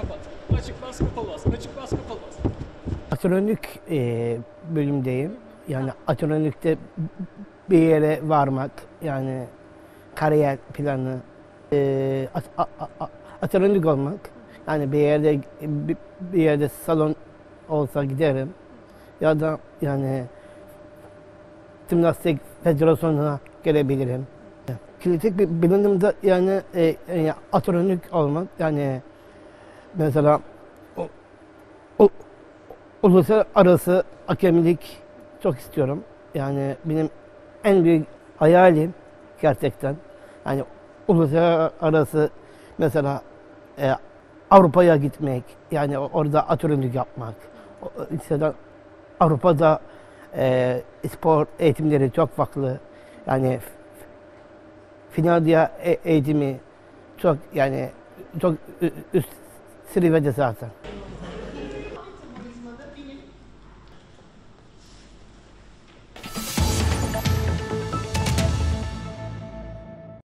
kapat. Açık bas kapalı bas. Açık bas kapalı bas. Atronük e, bölümdeyim. Yani atronükte bir yere varmak yani kariyer planı e, at, a, a, atronük olmak. Yani bir yerde bir, bir yerde salon olsa giderim. Ya da yani Timnastik Federasyonu'na gelebilirim. Kritik bir bilinimde yani, e, yani atronük olmak yani mesela uluslararası hakemlik çok istiyorum. Yani benim en büyük hayalim gerçekten. Yani uluslararası mesela e, Avrupa'ya gitmek, yani orada atronik yapmak. De Avrupa'da e, spor eğitimleri çok farklı. Yani Finlandiya e- eğitimi çok yani çok üst Shri वजह